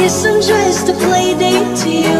kiss I'm just a play date to you.